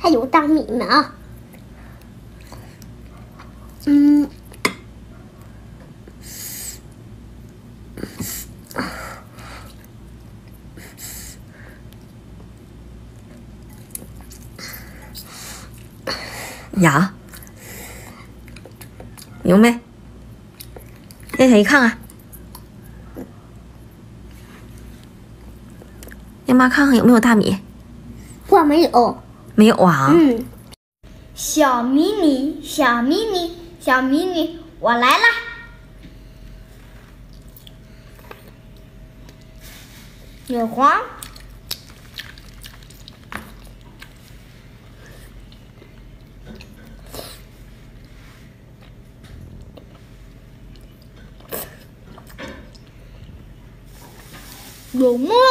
它有大米吗？嗯。呀，有没？捏起来看看，让妈看看有没有大米？我没有，没有啊。嗯，小迷你，小迷你，小迷你，我来啦！有黄。有墨。